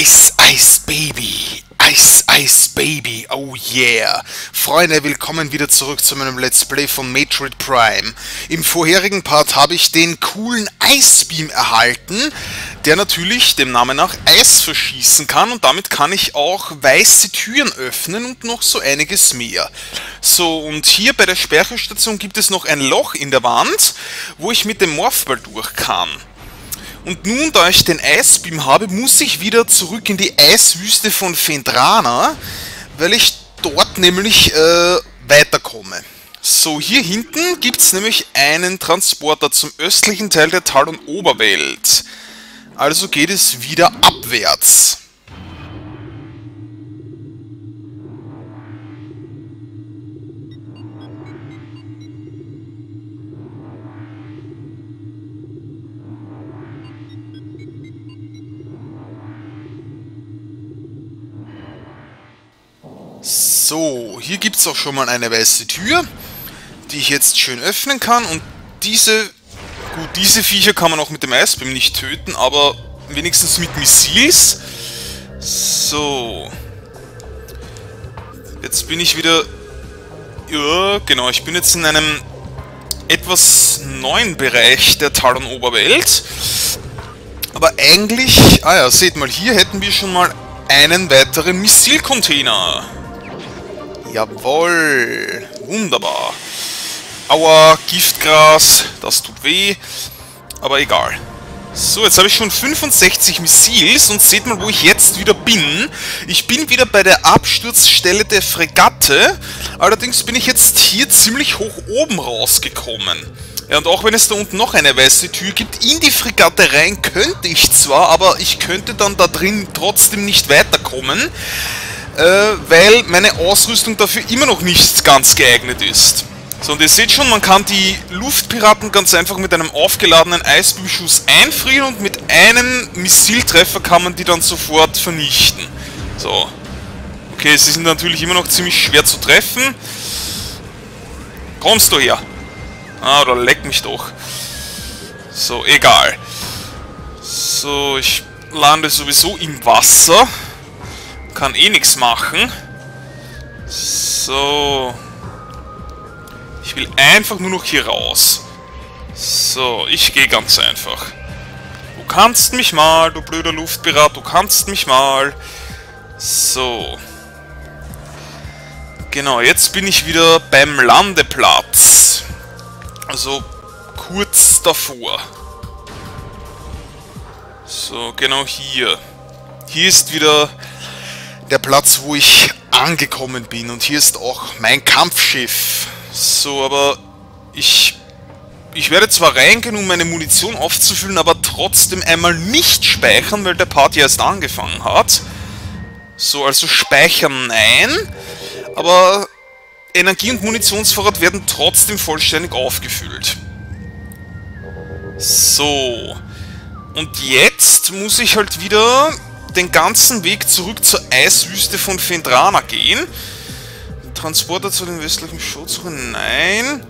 Ice Ice Baby, Ice Ice Baby, oh yeah. Freunde, willkommen wieder zurück zu meinem Let's Play von Metroid Prime. Im vorherigen Part habe ich den coolen Ice Beam erhalten, der natürlich dem Namen nach Eis verschießen kann und damit kann ich auch weiße Türen öffnen und noch so einiges mehr. So, und hier bei der Sperrstation gibt es noch ein Loch in der Wand, wo ich mit dem Morphball durch kann. Und nun, da ich den Eisbeam habe, muss ich wieder zurück in die Eiswüste von Fendrana, weil ich dort nämlich äh, weiterkomme. So, hier hinten gibt es nämlich einen Transporter zum östlichen Teil der Tal- und Oberwelt. Also geht es wieder abwärts. Gibt es auch schon mal eine weiße Tür, die ich jetzt schön öffnen kann. Und diese, gut, diese Viecher kann man auch mit dem Eisbeam nicht töten, aber wenigstens mit Missiles. So. Jetzt bin ich wieder... Ja, genau, ich bin jetzt in einem etwas neuen Bereich der Talon-Oberwelt. Aber eigentlich... Ah ja, seht mal, hier hätten wir schon mal einen weiteren Missilcontainer. Jawoll. Wunderbar. Aua, Giftgras, das tut weh. Aber egal. So, jetzt habe ich schon 65 Missiles und seht mal, wo ich jetzt wieder bin. Ich bin wieder bei der Absturzstelle der Fregatte. Allerdings bin ich jetzt hier ziemlich hoch oben rausgekommen. Ja, und auch wenn es da unten noch eine weiße Tür gibt, in die Fregatte rein könnte ich zwar, aber ich könnte dann da drin trotzdem nicht weiterkommen weil meine Ausrüstung dafür immer noch nicht ganz geeignet ist. So, und ihr seht schon, man kann die Luftpiraten ganz einfach mit einem aufgeladenen Eisbeamschuss einfrieren und mit einem Missiltreffer kann man die dann sofort vernichten. So. Okay, sie sind natürlich immer noch ziemlich schwer zu treffen. Kommst du her? Ah, oder leck mich doch. So, egal. So, ich lande sowieso im Wasser. Kann eh nichts machen. So. Ich will einfach nur noch hier raus. So, ich gehe ganz einfach. Du kannst mich mal, du blöder Luftpirat, du kannst mich mal. So. Genau, jetzt bin ich wieder beim Landeplatz. Also kurz davor. So, genau hier. Hier ist wieder der Platz, wo ich angekommen bin. Und hier ist auch mein Kampfschiff. So, aber ich... Ich werde zwar reingehen, um meine Munition aufzufüllen, aber trotzdem einmal nicht speichern, weil der Party erst angefangen hat. So, also speichern nein, aber Energie- und Munitionsvorrat werden trotzdem vollständig aufgefüllt. So. Und jetzt muss ich halt wieder den ganzen Weg zurück zur Eiswüste von Fendrana gehen. Transporter zu den westlichen Schatzsuchen? Nein.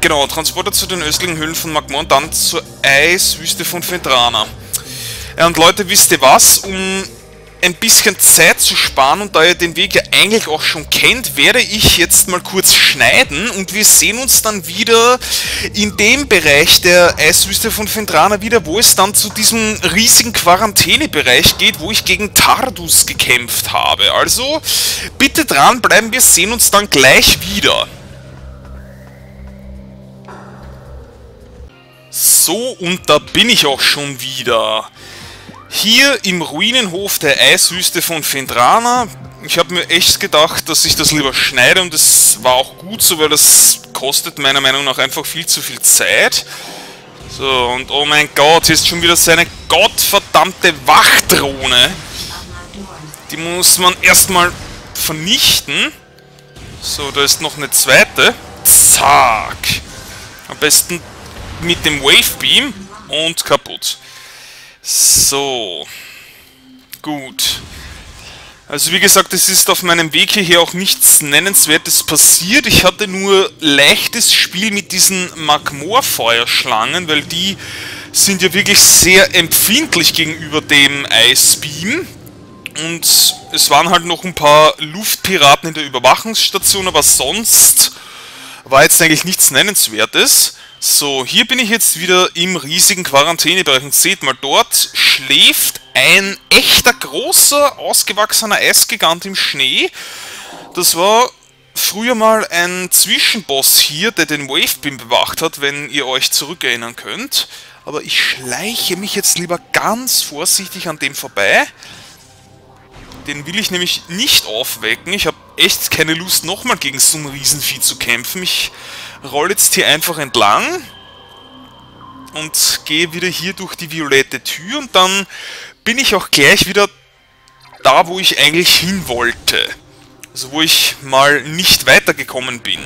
Genau, Transporter zu den östlichen Höhlen von Magma und dann zur Eiswüste von Fendrana. Ja, und Leute, wisst ihr was? Um ein bisschen Zeit zu sparen und da ihr den Weg ja eigentlich auch schon kennt, werde ich jetzt mal kurz schneiden und wir sehen uns dann wieder in dem Bereich der Eiswüste von Fendrana wieder, wo es dann zu diesem riesigen Quarantänebereich geht, wo ich gegen Tardus gekämpft habe. Also bitte dranbleiben, wir sehen uns dann gleich wieder. So, und da bin ich auch schon wieder. Hier im Ruinenhof der Eiswüste von Fendrana. Ich habe mir echt gedacht, dass ich das lieber schneide und das war auch gut so, weil das kostet meiner Meinung nach einfach viel zu viel Zeit. So, und oh mein Gott, hier ist schon wieder seine gottverdammte Wachdrohne. Die muss man erstmal vernichten. So, da ist noch eine zweite. Zack. Am besten mit dem Wavebeam und kaputt. So. Gut. Also wie gesagt, es ist auf meinem Weg hierher auch nichts Nennenswertes passiert. Ich hatte nur leichtes Spiel mit diesen Magmor-Feuerschlangen, weil die sind ja wirklich sehr empfindlich gegenüber dem Eisbeam. Und es waren halt noch ein paar Luftpiraten in der Überwachungsstation, aber sonst war jetzt eigentlich nichts Nennenswertes. So, hier bin ich jetzt wieder im riesigen Quarantänebereich und seht mal, dort schläft ein echter großer, ausgewachsener Eisgigant im Schnee. Das war früher mal ein Zwischenboss hier, der den Wavebeam bewacht hat, wenn ihr euch zurückerinnern könnt. Aber ich schleiche mich jetzt lieber ganz vorsichtig an dem vorbei. Den will ich nämlich nicht aufwecken. Ich habe echt keine Lust, nochmal gegen so ein Riesenvieh zu kämpfen. Ich rolle jetzt hier einfach entlang und gehe wieder hier durch die violette Tür und dann bin ich auch gleich wieder da, wo ich eigentlich hin wollte. Also wo ich mal nicht weitergekommen bin.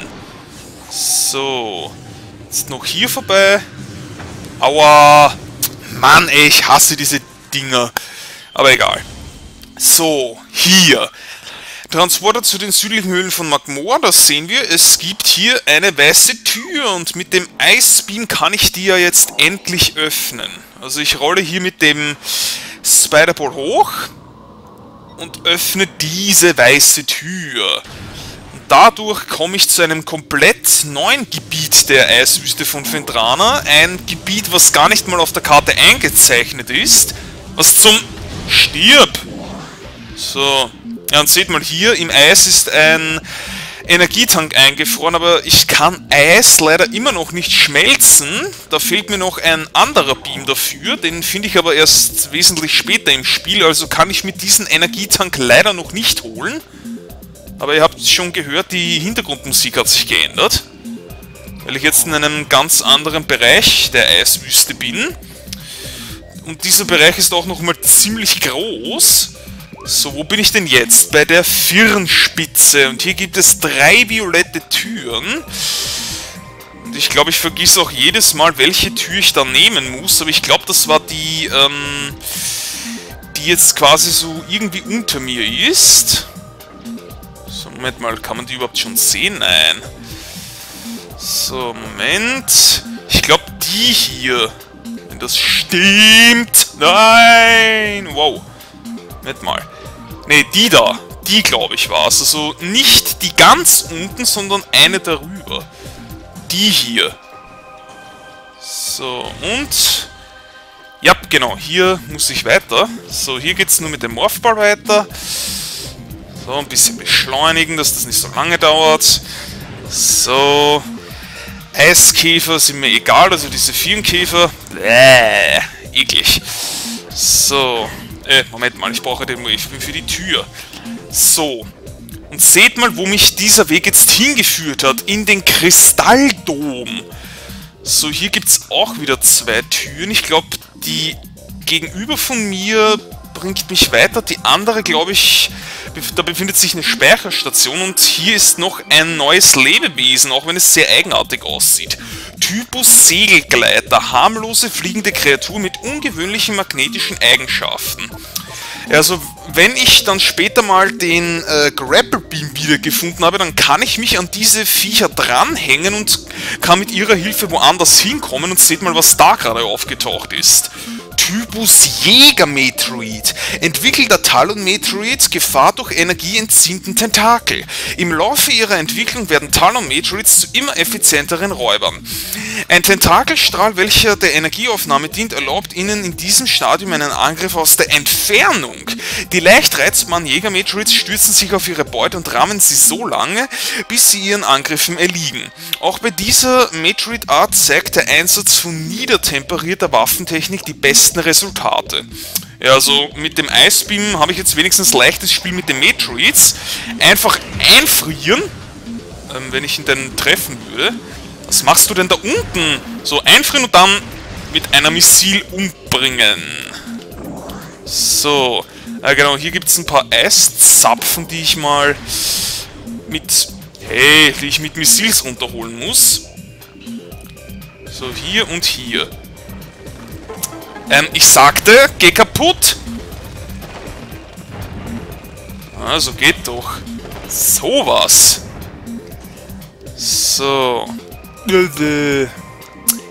So. Jetzt noch hier vorbei. Aua. Mann, ey, ich hasse diese Dinger. Aber egal. So, hier. Transporter zu den südlichen Höhlen von Magmoor, das sehen wir. Es gibt hier eine weiße Tür und mit dem Eisbeam kann ich die ja jetzt endlich öffnen. Also ich rolle hier mit dem Spiderball hoch und öffne diese weiße Tür. Und dadurch komme ich zu einem komplett neuen Gebiet der Eiswüste von Fendrana. Ein Gebiet, was gar nicht mal auf der Karte eingezeichnet ist. Was zum... Stirb! So, ja, und seht mal hier, im Eis ist ein Energietank eingefroren, aber ich kann Eis leider immer noch nicht schmelzen. Da fehlt mir noch ein anderer Beam dafür, den finde ich aber erst wesentlich später im Spiel, also kann ich mit diesem Energietank leider noch nicht holen. Aber ihr habt schon gehört, die Hintergrundmusik hat sich geändert. Weil ich jetzt in einem ganz anderen Bereich der Eiswüste bin. Und dieser Bereich ist auch nochmal ziemlich groß. So, wo bin ich denn jetzt? Bei der Firnspitze. Und hier gibt es drei violette Türen. Und ich glaube, ich vergesse auch jedes Mal, welche Tür ich da nehmen muss. Aber ich glaube, das war die, ähm, die jetzt quasi so irgendwie unter mir ist. So, Moment mal, kann man die überhaupt schon sehen? Nein. So, Moment. Ich glaube, die hier. Wenn das stimmt. Nein! Wow. Nicht mal. Ne, die da. Die, glaube ich, war es. Also nicht die ganz unten, sondern eine darüber. Die hier. So, und... Ja, genau, hier muss ich weiter. So, hier geht es nur mit dem Morphball weiter. So, ein bisschen beschleunigen, dass das nicht so lange dauert. So. Eiskäfer sind mir egal, also diese vielen Käfer. Bäh, eklig. So, äh, Moment mal, ich brauche den Wave für die Tür. So. Und seht mal, wo mich dieser Weg jetzt hingeführt hat. In den Kristalldom. So, hier gibt es auch wieder zwei Türen. Ich glaube, die gegenüber von mir bringt mich weiter. Die andere, glaube ich, da befindet sich eine Speicherstation und hier ist noch ein neues Lebewesen, auch wenn es sehr eigenartig aussieht. Typus Segelgleiter, harmlose fliegende Kreatur mit ungewöhnlichen magnetischen Eigenschaften. Also, wenn ich dann später mal den äh, Grapple Beam wiedergefunden habe, dann kann ich mich an diese Viecher dranhängen und kann mit ihrer Hilfe woanders hinkommen und seht mal, was da gerade aufgetaucht ist. Typus Jäger-Metroid. Entwickelter Talon-Metroids Gefahr durch energieentziehenden Tentakel. Im Laufe ihrer Entwicklung werden Talon-Metroids zu immer effizienteren Räubern. Ein Tentakelstrahl, welcher der Energieaufnahme dient, erlaubt ihnen in diesem Stadium einen Angriff aus der Entfernung. Die leicht reizbaren Jäger-Metroids stürzen sich auf ihre Beute und rammen sie so lange, bis sie ihren Angriffen erliegen. Auch bei dieser Metroid-Art zeigt der Einsatz von niedertemperierter Waffentechnik die besten Resultate. Ja, also mit dem Icebeam habe ich jetzt wenigstens leichtes Spiel mit den Metroids. Einfach einfrieren, ähm, wenn ich ihn dann treffen würde. Was machst du denn da unten? So, einfrieren und dann mit einer Missil umbringen. So, äh, genau, hier gibt es ein paar Eiszapfen, die ich mal mit, hey, die ich mit Missils runterholen muss. So, hier und hier. Ähm, ich sagte, geh kaputt. Also geht doch. Sowas. So.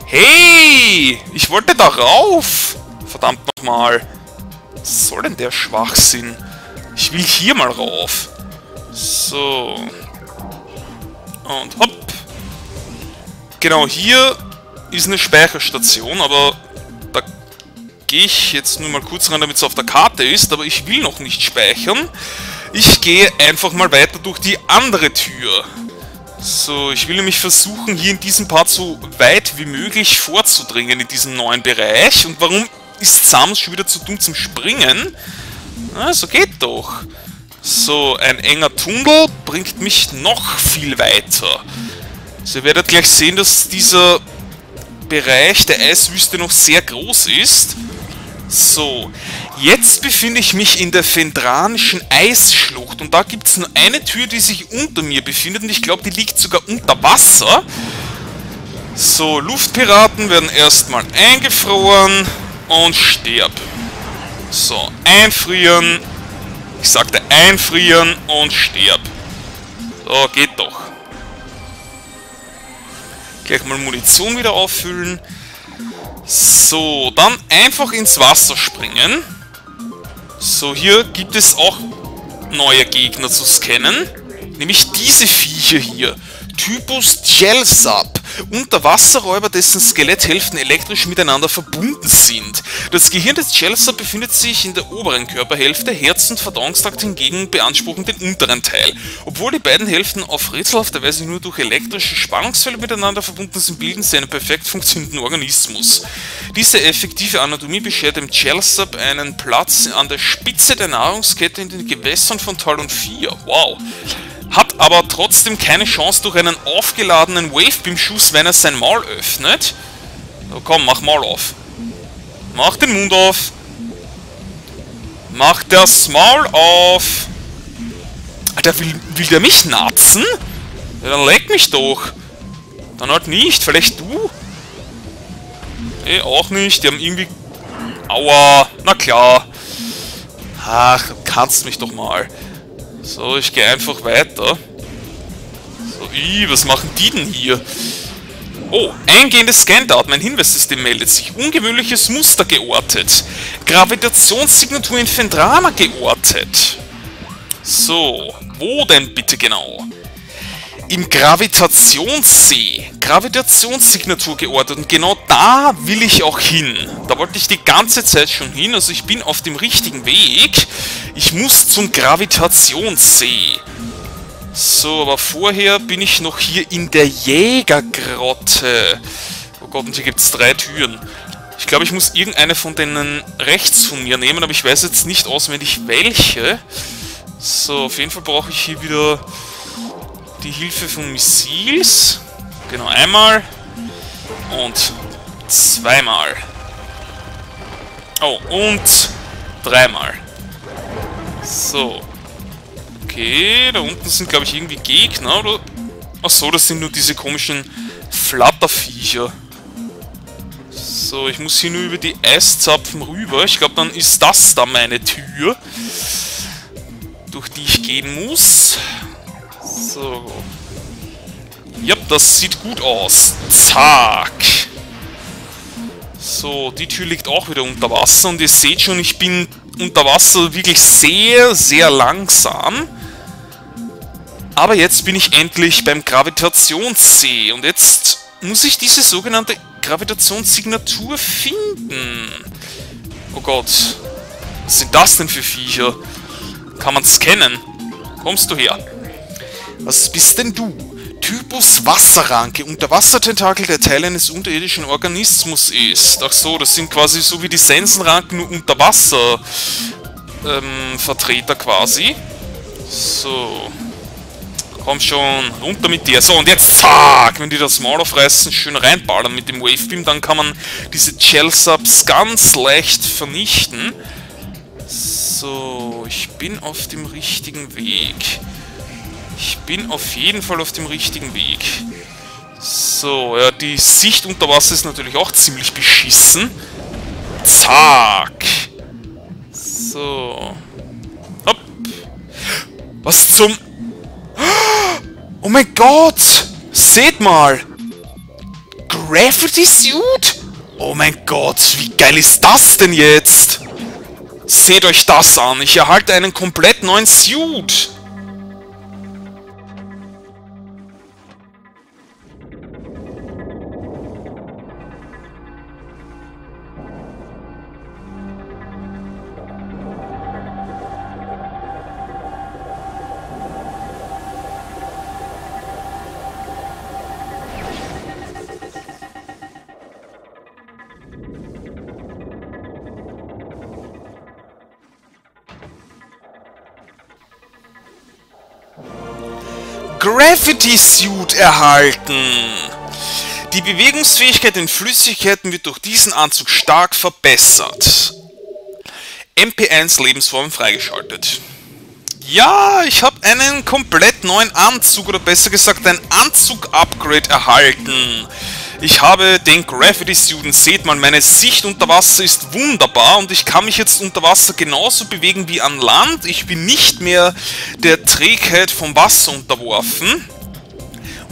Hey! Ich wollte da rauf! Verdammt nochmal. Was soll denn der Schwachsinn? Ich will hier mal rauf. So. Und hopp. Genau, hier ist eine Speicherstation, aber gehe ich jetzt nur mal kurz rein, damit es auf der Karte ist, aber ich will noch nicht speichern. Ich gehe einfach mal weiter durch die andere Tür. So, ich will nämlich versuchen, hier in diesem Part so weit wie möglich vorzudringen in diesem neuen Bereich. Und warum ist Samus schon wieder zu dumm zum Springen? Also geht doch. So, ein enger Tunnel bringt mich noch viel weiter. So, ihr werdet gleich sehen, dass dieser Bereich der Eiswüste noch sehr groß ist. So, jetzt befinde ich mich in der Fendranischen Eisschlucht und da gibt es nur eine Tür, die sich unter mir befindet und ich glaube, die liegt sogar unter Wasser. So, Luftpiraten werden erstmal eingefroren und sterb. So, einfrieren. Ich sagte einfrieren und sterb. So, geht doch. Gleich mal Munition wieder auffüllen. So, dann einfach ins Wasser springen. So, hier gibt es auch neue Gegner zu scannen. Nämlich diese Viecher hier. Typus Gelsap. Unterwasserräuber, dessen Skeletthälften elektrisch miteinander verbunden sind. Das Gehirn des Chelsea befindet sich in der oberen Körperhälfte, Herz und Verdauungstrakt hingegen beanspruchen den unteren Teil. Obwohl die beiden Hälften auf rätselhafte Weise nur durch elektrische Spannungsfälle miteinander verbunden sind, bilden sie einen perfekt funktionierenden Organismus. Diese effektive Anatomie beschert dem Chelsea einen Platz an der Spitze der Nahrungskette in den Gewässern von Tal und 4. Wow hat aber trotzdem keine Chance durch einen aufgeladenen Wavebeam-Schuss, wenn er sein Maul öffnet. So, komm, mach Maul auf. Mach den Mund auf. Mach das Maul auf. Alter, will, will der mich natzen? Ja, dann leck mich doch. Dann halt nicht, vielleicht du? Eh, auch nicht. Die haben irgendwie... Aua, na klar. Ach, kannst mich doch mal. So, ich gehe einfach weiter. So, ii, was machen die denn hier? Oh, eingehendes Scan-Daten. Mein Hinweissystem meldet sich. Ungewöhnliches Muster geortet. Gravitationssignatur in Fendrana geortet. So, wo denn bitte genau? Im Gravitationssee, Gravitationssignatur geortet und genau da will ich auch hin. Da wollte ich die ganze Zeit schon hin, also ich bin auf dem richtigen Weg. Ich muss zum Gravitationssee. So, aber vorher bin ich noch hier in der Jägergrotte. Oh Gott, und hier gibt es drei Türen. Ich glaube, ich muss irgendeine von denen rechts von mir nehmen, aber ich weiß jetzt nicht auswendig welche. So, auf jeden Fall brauche ich hier wieder die Hilfe von Missiles. Genau, einmal. Und zweimal. Oh, und dreimal. So. Okay, da unten sind, glaube ich, irgendwie Gegner, oder? Achso, das sind nur diese komischen Flatterviecher. So, ich muss hier nur über die Eiszapfen rüber. Ich glaube, dann ist das da meine Tür, durch die ich gehen muss. So. Ja, das sieht gut aus. Zack. So, die Tür liegt auch wieder unter Wasser und ihr seht schon, ich bin unter Wasser wirklich sehr, sehr langsam. Aber jetzt bin ich endlich beim Gravitationssee und jetzt muss ich diese sogenannte Gravitationssignatur finden. Oh Gott, was sind das denn für Viecher? Kann man scannen? Kommst du her? Was bist denn du? Typus Wasserranke, Unterwassertentakel, der Teil eines unterirdischen Organismus ist. Ach so, das sind quasi so wie die Sensenranken, nur Unterwasser ähm, Vertreter quasi. So. Komm schon, runter mit dir. So, und jetzt zack, wenn die das Maul aufreißen, schön reinballern mit dem Wavebeam, dann kann man diese Chelsubs ganz leicht vernichten. So, ich bin auf dem richtigen Weg. Ich bin auf jeden Fall auf dem richtigen Weg. So, ja, die Sicht unter Wasser ist natürlich auch ziemlich beschissen. Zack. So. Hopp. Was zum... Oh mein Gott! Seht mal! Gravity Suit? Oh mein Gott, wie geil ist das denn jetzt? Seht euch das an, ich erhalte einen komplett neuen Suit. Gravity Suit erhalten. Die Bewegungsfähigkeit in Flüssigkeiten wird durch diesen Anzug stark verbessert. MP1 Lebensform freigeschaltet. Ja, ich habe einen komplett neuen Anzug, oder besser gesagt ein Anzug-Upgrade erhalten. Ich habe den Gravity Student, seht mal, meine Sicht unter Wasser ist wunderbar und ich kann mich jetzt unter Wasser genauso bewegen wie an Land. Ich bin nicht mehr der Trägheit vom Wasser unterworfen.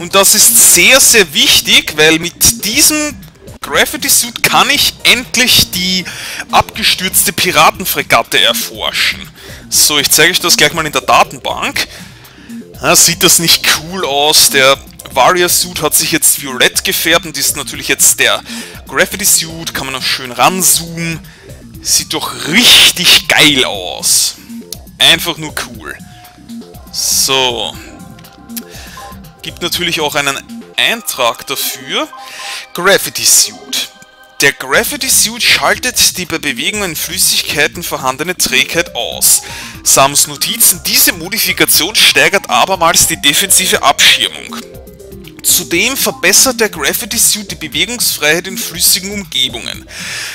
Und das ist sehr, sehr wichtig, weil mit diesem Gravity Suit kann ich endlich die abgestürzte Piratenfregatte erforschen. So, ich zeige euch das gleich mal in der Datenbank. Ja, sieht das nicht cool aus? Der Warrior Suit hat sich jetzt violett gefärbt und ist natürlich jetzt der Gravity Suit. Kann man noch schön ranzoomen. Sieht doch richtig geil aus. Einfach nur cool. So. Gibt natürlich auch einen Eintrag dafür. Gravity Suit. Der Gravity Suit schaltet die bei Bewegungen in Flüssigkeiten vorhandene Trägheit aus. Sams Notizen, diese Modifikation steigert abermals die defensive Abschirmung. Zudem verbessert der Gravity Suit die Bewegungsfreiheit in flüssigen Umgebungen.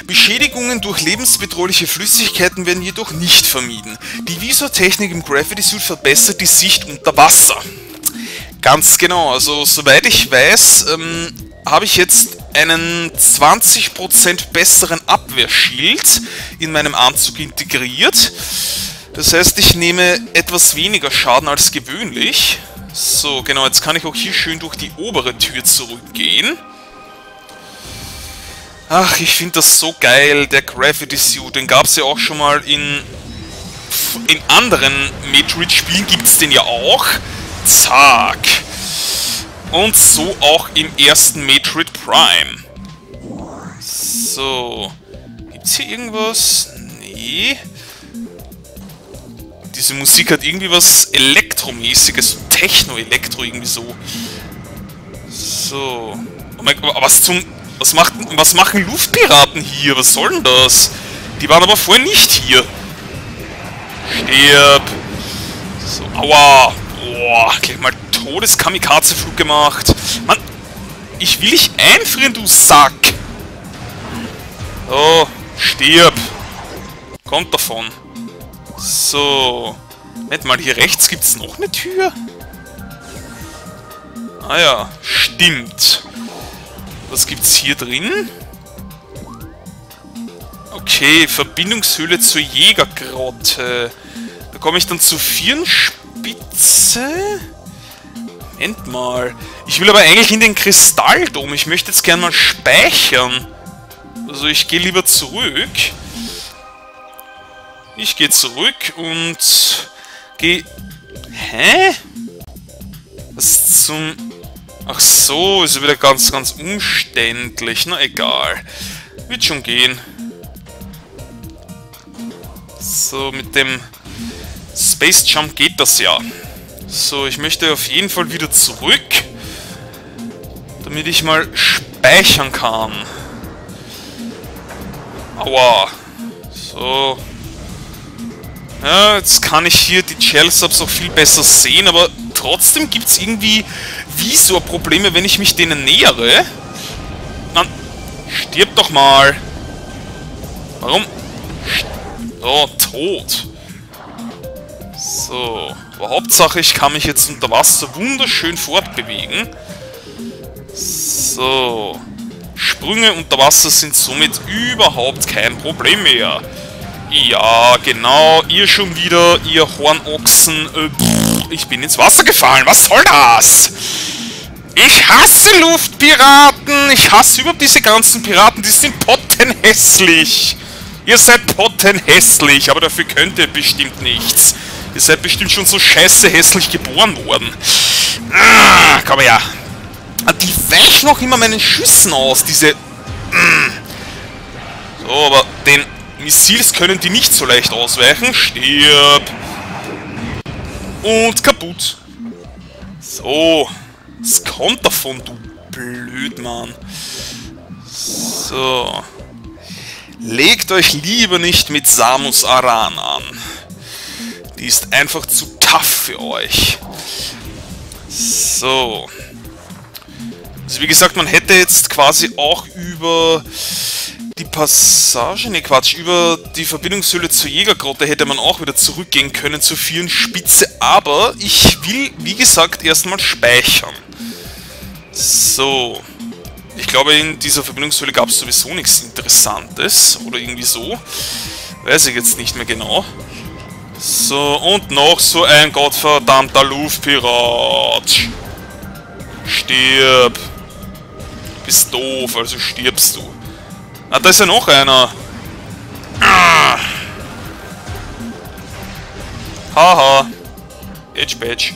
Beschädigungen durch lebensbedrohliche Flüssigkeiten werden jedoch nicht vermieden. Die Visortechnik im Gravity Suit verbessert die Sicht unter Wasser. Ganz genau, also soweit ich weiß, ähm, habe ich jetzt einen 20% besseren Abwehrschild in meinem Anzug integriert. Das heißt, ich nehme etwas weniger Schaden als gewöhnlich. So, genau, jetzt kann ich auch hier schön durch die obere Tür zurückgehen. Ach, ich finde das so geil, der Gravity Suit. Den gab es ja auch schon mal in, in anderen Metroid-Spielen, gibt es den ja auch. Zack. Und so auch im ersten Metroid Prime. So. Gibt's hier irgendwas? Nee. Diese Musik hat irgendwie was Elektromäßiges, Techno-Elektro irgendwie so. So. Oh mein Gott, was zum... Was, macht, was machen Luftpiraten hier? Was soll denn das? Die waren aber vorher nicht hier. Stirb. So, aua. Boah, gleich mal Todes-Kamikaze-Flug gemacht. Mann, ich will dich einfrieren, du Sack. Oh, stirb. Kommt davon. So. Moment mal, hier rechts gibt es noch eine Tür? Ah ja, stimmt. Was gibt's hier drin? Okay, Verbindungshöhle zur Jägergrotte. Da komme ich dann zur Vierenspitze? Moment mal. Ich will aber eigentlich in den Kristalldom. Ich möchte jetzt gerne mal speichern. Also ich gehe lieber zurück. Ich gehe zurück und gehe... Hä? Was zum... Ach so, ist wieder ganz, ganz umständlich. Na egal. Wird schon gehen. So, mit dem Space Jump geht das ja. So, ich möchte auf jeden Fall wieder zurück. Damit ich mal speichern kann. Aua. So. Ja, jetzt kann ich hier die Shell-Subs auch viel besser sehen, aber trotzdem gibt es irgendwie Visor-Probleme, wenn ich mich denen nähere. Mann, stirb doch mal. Warum? Oh, tot. So, aber Hauptsache, ich kann mich jetzt unter Wasser wunderschön fortbewegen. So. Sprünge unter Wasser sind somit überhaupt kein Problem mehr. Ja, genau, ihr schon wieder, ihr Hornochsen. Äh, ich bin ins Wasser gefallen, was soll das? Ich hasse Luftpiraten! Ich hasse überhaupt diese ganzen Piraten, die sind pottenhässlich! Ihr seid pottenhässlich, aber dafür könnt ihr bestimmt nichts. Ihr seid bestimmt schon so scheiße hässlich geboren worden. Ah, komm her. Ah, die weichen auch immer meinen Schüssen aus, diese... Mm. So, aber den Missiles können die nicht so leicht ausweichen. Stirb. Und kaputt. So. Das kommt davon, du Blödmann. So. Legt euch lieber nicht mit Samus Aran an. Die ist einfach zu tough für euch. So. Also wie gesagt, man hätte jetzt quasi auch über die Passage, ne Quatsch, über die Verbindungshöhle zur Jägergrotte hätte man auch wieder zurückgehen können zur vielen Spitze, aber ich will, wie gesagt, erstmal speichern. So. Ich glaube, in dieser Verbindungshöhle gab es sowieso nichts Interessantes. Oder irgendwie so. Weiß ich jetzt nicht mehr genau. So, und noch so ein gottverdammter Luftpirat. Stirb. Bist doof, also stirbst du. Ah, da ist ja noch einer. Ah. Haha. Edge Badge.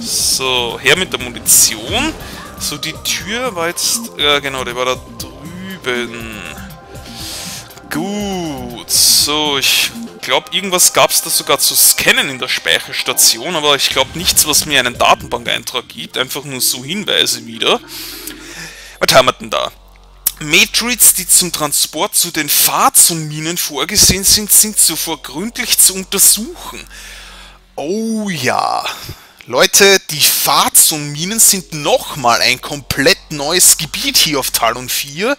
So, her mit der Munition. So, die Tür war jetzt... Ja, genau, die war da drüben. Gut. So, ich glaube, irgendwas gab es da sogar zu scannen in der Speicherstation, aber ich glaube nichts, was mir einen Datenbankeintrag gibt. Einfach nur so Hinweise wieder. Was haben wir denn da? Matrix, die zum Transport zu den Fahrzeugen vorgesehen sind, sind zuvor gründlich zu untersuchen. Oh ja, Leute, die Fahrzeugenminen sind nochmal ein komplett neues Gebiet hier auf Talon 4.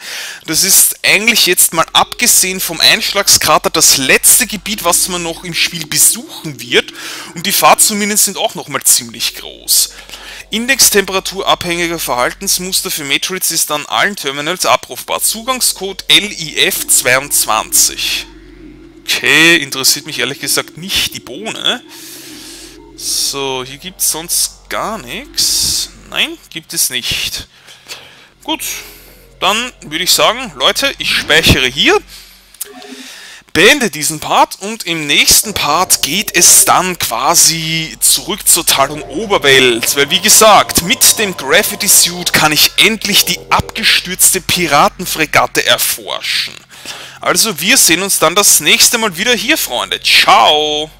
Das ist eigentlich jetzt mal abgesehen vom Einschlagskrater das letzte Gebiet, was man noch im Spiel besuchen wird. Und die Fahrzeugenminen sind auch nochmal ziemlich groß. Indextemperaturabhängiger Verhaltensmuster für Matrix ist an allen Terminals abrufbar. Zugangscode LIF22. Okay, interessiert mich ehrlich gesagt nicht die Bohne. So, hier gibt es sonst gar nichts. Nein, gibt es nicht. Gut, dann würde ich sagen, Leute, ich speichere hier, beende diesen Part und im nächsten Part geht es dann quasi zurück zur Talon Oberwelt, weil wie gesagt, mit dem Gravity Suit kann ich endlich die abgestürzte Piratenfregatte erforschen. Also wir sehen uns dann das nächste Mal wieder hier, Freunde. Ciao!